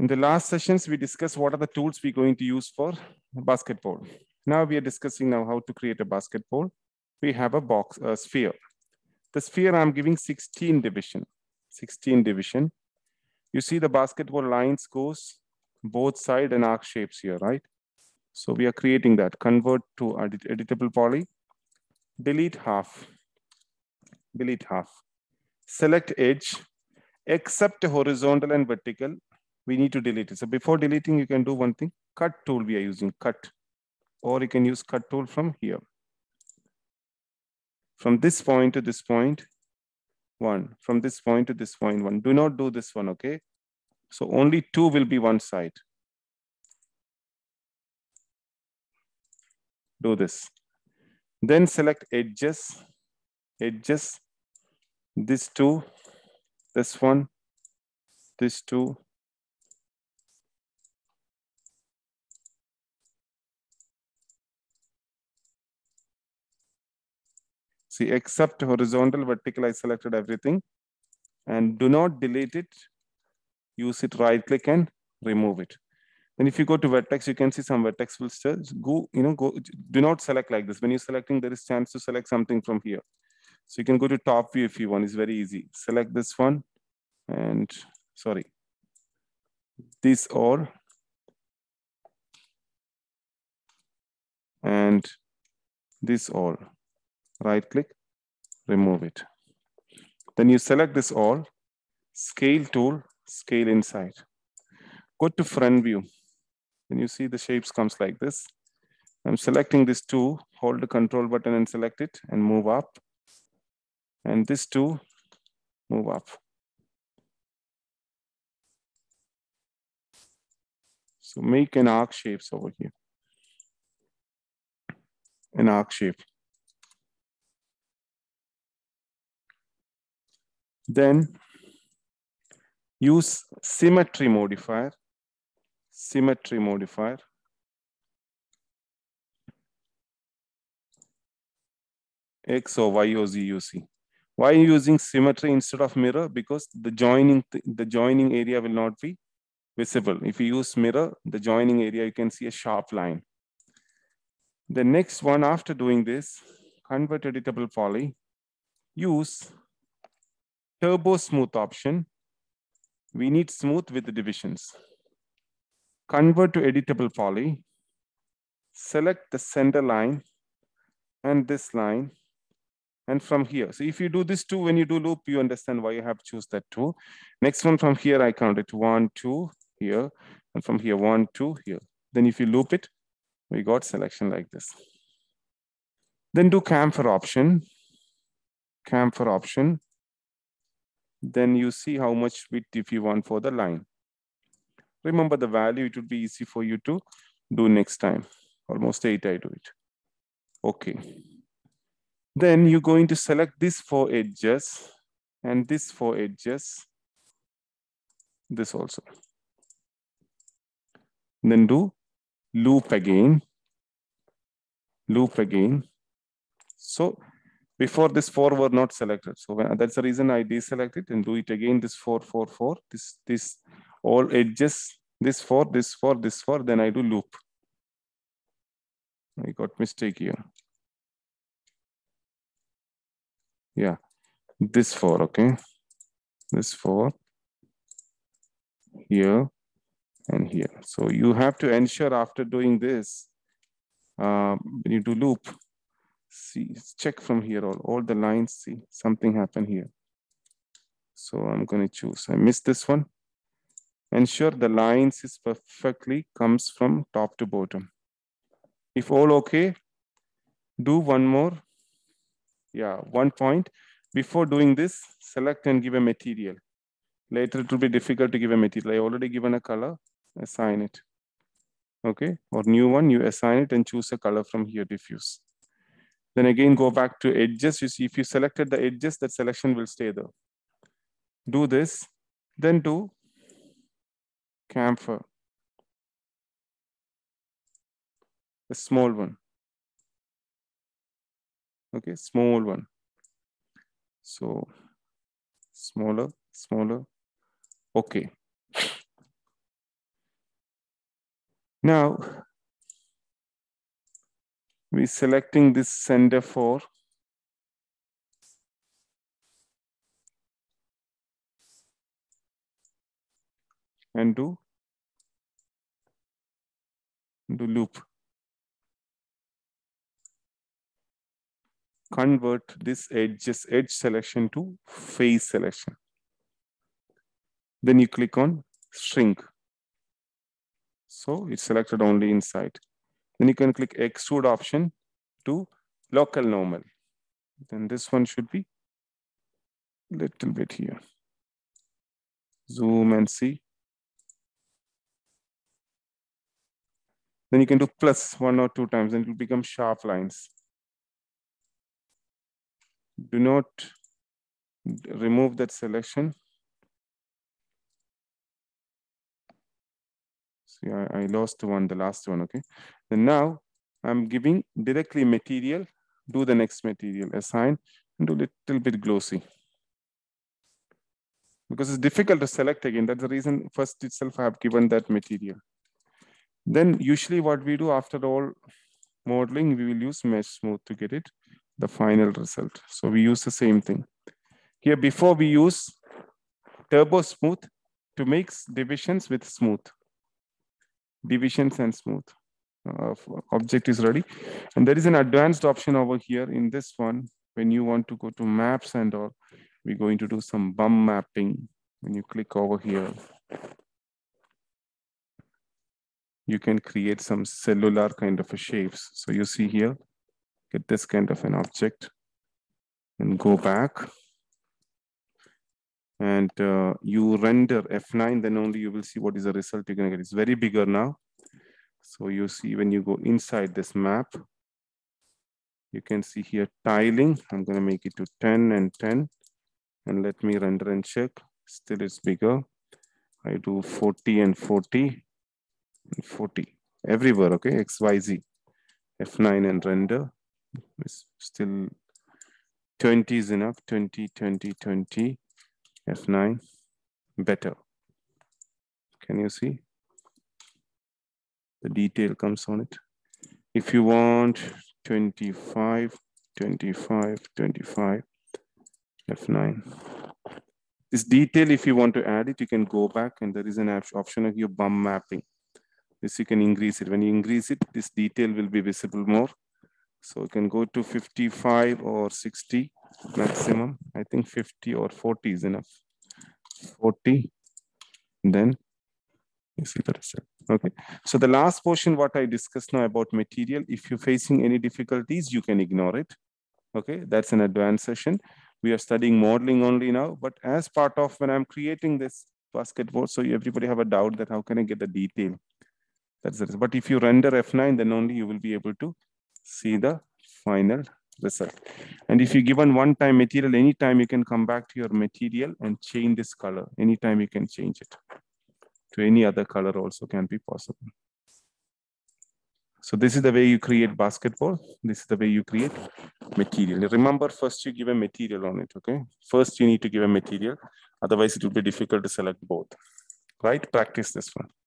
In the last sessions, we discussed what are the tools we're going to use for basketball. Now we are discussing now how to create a basketball. We have a box, a sphere. The sphere I'm giving 16 division, 16 division. You see the basketball lines goes both side and arc shapes here, right? So we are creating that. Convert to edit editable poly. Delete half. Delete half. Select edge. Except horizontal and vertical, we need to delete it. So before deleting, you can do one thing. Cut tool we are using, cut. Or you can use cut tool from here. From this point to this point, one. From this point to this point, one. Do not do this one, okay? So only two will be one side. Do this. Then select edges, edges, this two, this one, this two, See, except horizontal, vertical, I selected everything. And do not delete it. Use it, right click and remove it. And if you go to vertex, you can see some vertex will still go, you know, go, do not select like this. When you're selecting, there is chance to select something from here. So you can go to top view if you want, it's very easy. Select this one and sorry, this all. And this all right click, remove it. Then you select this all, scale tool, scale inside. Go to front view. Then you see the shapes comes like this. I'm selecting this two, hold the control button and select it and move up. And this two, move up. So make an arc shapes over here. An arc shape. Then use symmetry modifier, symmetry modifier. X or Y or Z you see. Why using symmetry instead of mirror? Because the joining, the joining area will not be visible. If you use mirror, the joining area, you can see a sharp line. The next one after doing this, convert editable poly, use turbo smooth option, we need smooth with the divisions. Convert to editable poly, select the center line and this line, and from here. So if you do this two, when you do loop, you understand why you have to choose that two. Next one from here, I count it one, two here, and from here, one, two here. Then if you loop it, we got selection like this. Then do chamfer option, chamfer option, then you see how much width if you want for the line. Remember the value, it would be easy for you to do next time. Almost eight, I do it. Okay. Then you're going to select these four edges and these four edges, this also. Then do loop again, loop again. So before this four were not selected. So when, that's the reason I deselect it and do it again, this four, four, four, this, this all edges, this four, this four, this four, then I do loop. I got mistake here. Yeah, this four, okay. This four, here and here. So you have to ensure after doing this, uh, when you do loop, see, check from here, all, all the lines, see, something happened here. So I'm gonna choose, I missed this one. Ensure the lines is perfectly comes from top to bottom. If all okay, do one more. Yeah, one point. Before doing this, select and give a material. Later it will be difficult to give a material. I already given a color, assign it. Okay, or new one, you assign it and choose a color from here, diffuse. Then again, go back to edges. You see, if you selected the edges, that selection will stay there. Do this, then do chamfer, A small one. Okay, small one. So smaller, smaller. Okay. Now, we're selecting this sender for and do, do loop. Convert this edges edge selection to face selection. Then you click on shrink. So it's selected only inside. Then you can click extrude option to local normal. Then this one should be little bit here. Zoom and see. Then you can do plus one or two times and it will become sharp lines. Do not remove that selection. See, I, I lost one, the last one, okay? Then now I'm giving directly material, do the next material, assign, and do a little bit glossy. Because it's difficult to select again. That's the reason first itself I have given that material. Then usually what we do after all modeling, we will use mesh smooth to get it, the final result. So we use the same thing. Here before we use turbo smooth to make divisions with smooth. Divisions and smooth. Uh, object is ready. And there is an advanced option over here in this one. When you want to go to maps and all, we're going to do some bump mapping. When you click over here, you can create some cellular kind of shapes. So you see here, get this kind of an object and go back. And uh, you render F9, then only you will see what is the result you're gonna get. It's very bigger now. So you see when you go inside this map, you can see here tiling. I'm gonna make it to 10 and 10. And let me render and check. Still it's bigger. I do 40 and 40 and 40 everywhere, okay, XYZ, F9 and render, is still 20 is enough, 20, 20, 20, F9, better. Can you see? The detail comes on it. If you want 25, 25, 25, F9. This detail, if you want to add it, you can go back and there is an option of your bump mapping. This you can increase it. When you increase it, this detail will be visible more. So you can go to 55 or 60 maximum. I think 50 or 40 is enough. 40, then you see the result. Okay. So the last portion, what I discussed now about material, if you're facing any difficulties, you can ignore it. Okay, that's an advanced session. We are studying modeling only now, but as part of when I'm creating this basketball, so everybody have a doubt that how can I get the detail? That's it. But if you render F9, then only you will be able to see the final result. And if you given one time material, anytime you can come back to your material and change this color. Anytime you can change it to any other color also can be possible. So this is the way you create basketball. This is the way you create material. Remember, first you give a material on it, okay? First you need to give a material. Otherwise it will be difficult to select both, right? Practice this one.